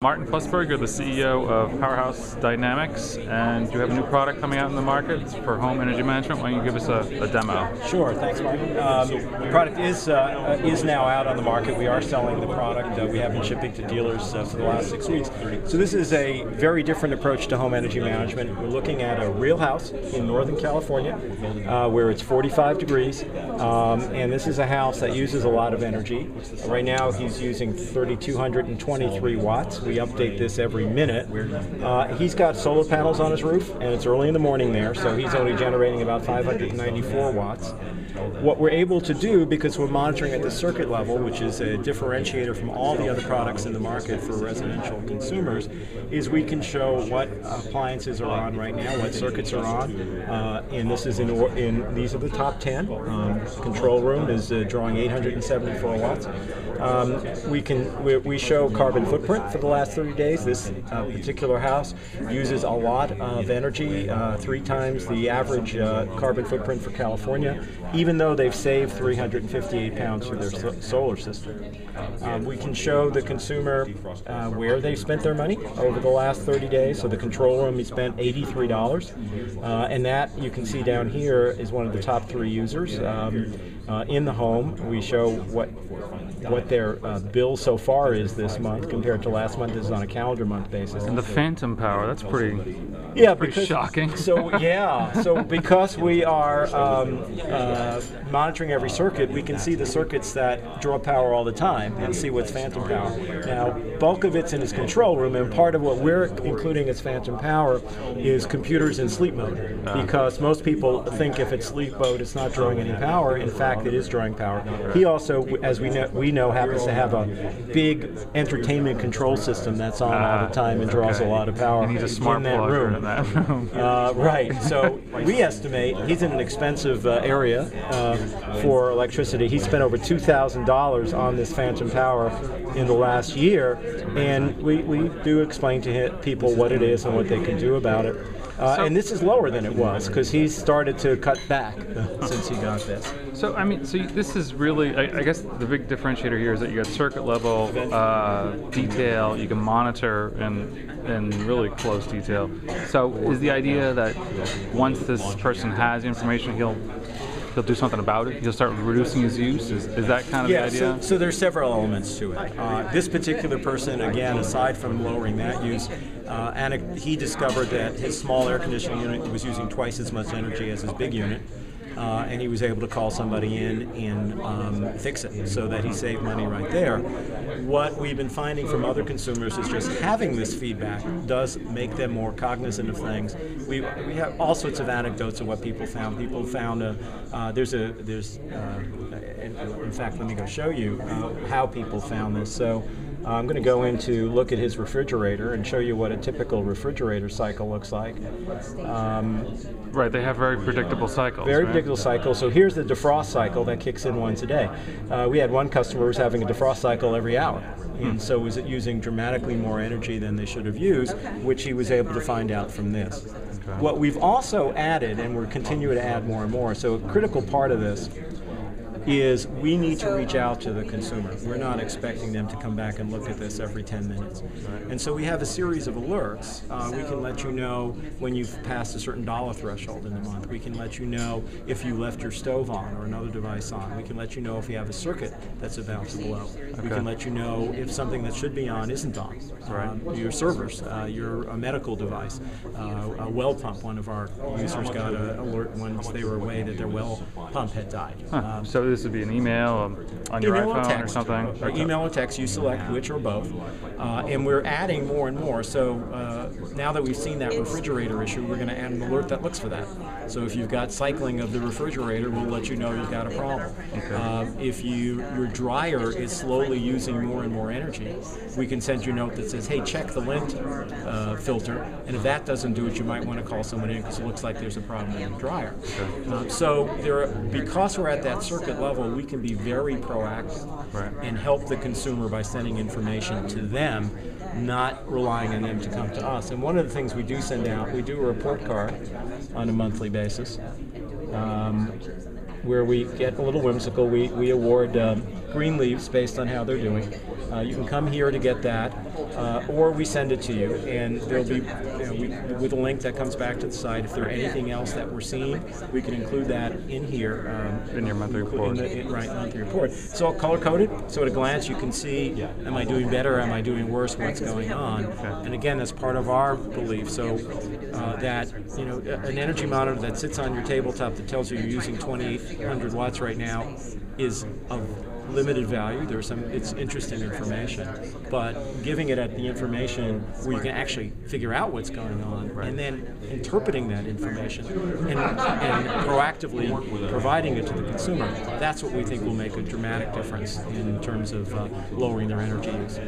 Martin Flusberg, you're the CEO of Powerhouse Dynamics, and you have a new product coming out in the market for home energy management. Why don't you give us a, a demo? Sure, thanks, Martin. Um, the product is uh, is now out on the market. We are selling the product. Uh, we have been shipping to dealers uh, for the last six weeks. So this is a very different approach to home energy management. We're looking at a real house in Northern California, uh, where it's 45 degrees, um, and this is a house that uses a lot of energy. Right now, he's using 3,223 watts we update this every minute. Uh, he's got solar panels on his roof, and it's early in the morning there, so he's only generating about 594 watts. What we're able to do, because we're monitoring at the circuit level, which is a differentiator from all the other products in the market for residential consumers, is we can show what appliances are on right now, what circuits are on, uh, and this is in, in these are the top 10. Um, control room is uh, drawing 874 watts. Um, we can we, we, show carbon footprint for the last 30 days. This uh, particular house uses a lot of energy, uh, three times the average uh, carbon footprint for California, even though they've saved 358 pounds through their so solar system. Um, we can show the consumer uh, where they've spent their money over the last 30 days. So the control room, he spent $83, uh, and that you can see down here is one of the top three users. Um, uh, in the home. We show what what their uh, bill so far is this month compared to last month. This is on a calendar month basis. And the phantom power, that's pretty yeah, pretty because, shocking. So yeah, so because we are um, uh, monitoring every circuit, we can see the circuits that draw power all the time and see what's phantom power. Now, bulk of it's in his control room, and part of what we're including as phantom power is computers in sleep mode, because most people think if it's sleep mode, it's not drawing any power. In fact, it is drawing power. He also, as we know, we know, happens to have a big entertainment control system that's on all the ah, time and draws okay. a lot of power in that room. In that room. uh, right. So we estimate he's in an expensive uh, area uh, for electricity. He spent over two thousand dollars on this phantom power in the last year, and we, we do explain to people what it is and what they can do about it. Uh, so, and this is lower than it was because he's started to cut back since he got this. So I mean, so this is really, I, I guess, the big differentiator here is that you got circuit level uh, detail. You can monitor in in really close detail. So is the idea that once this person has information, he'll he'll do something about it. He'll start reducing his use. Is, is that kind of yeah, the idea? So, so there's several elements to it. Uh, this particular person, again, aside from lowering that use, uh, and he discovered that his small air conditioning unit was using twice as much energy as his big unit uh, and he was able to call somebody in and um, fix it so that he saved money right there. What we've been finding from other consumers is just having this feedback does make them more cognizant of things. We, we have all sorts of anecdotes of what people found. People found a, uh, there's a there's uh, in, in, fact let me go show you uh, how people found this. So. Uh, I'm going to go in to look at his refrigerator and show you what a typical refrigerator cycle looks like. Um, right, they have very predictable cycles. Very right? predictable cycles. So here's the defrost cycle that kicks in once a day. Uh, we had one customer who was having a defrost cycle every hour. And so was it using dramatically more energy than they should have used, which he was able to find out from this. Okay. What we've also added, and we're continuing to add more and more, so a critical part of this is we need to reach out to the consumer. We're not expecting them to come back and look at this every 10 minutes. And so we have a series of alerts. Uh, we can let you know when you've passed a certain dollar threshold in the month. We can let you know if you left your stove on or another device on. We can let you know if you have a circuit that's about to blow. Okay. We can let you know if something that should be on isn't on. Um, your servers, uh, your medical device, uh, a well pump. One of our users got an alert once they were away that their well pump had died. Huh. Um, so this would be an email um, on your email iPhone or, or something? Or email or text, you select which or both. Uh, and we're adding more and more. So uh, now that we've seen that refrigerator issue, we're going to add an alert that looks for that. So if you've got cycling of the refrigerator, we'll let you know you've got a problem. Okay. Uh, if you your dryer is slowly using more and more energy, we can send you a note that says, hey, check the lint uh, filter. And if that doesn't do it, you might want to call someone in because it looks like there's a problem in the dryer. Okay. Uh, so there, are, because we're at that circuit level, we can be very proactive right. and help the consumer by sending information to them, not relying on them to come to us. And one of the things we do send out, we do a report card on a monthly basis. Um, where we get a little whimsical. We, we award um, green leaves based on how they're doing. Uh, you can come here to get that, uh, or we send it to you, and there'll be you know, we, with a link that comes back to the site. If there's anything else that we're seeing, we can include that in here. Um, In your monthly report, in the, in, right, monthly report. It's all color coded, so at a glance you can see: Am I doing better? Am I doing worse? What's going on? And again, that's part of our belief. So uh, that you know, an energy monitor that sits on your tabletop that tells you you're using 2,800 watts right now is of limited value. There's some it's interesting information, but giving it at the information where you can actually figure out what's going on, and then interpreting that information and, and proactively providing it to the consumer. That's what we think will make a dramatic difference in terms of uh, lowering their energy use.